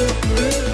good, good.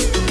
you.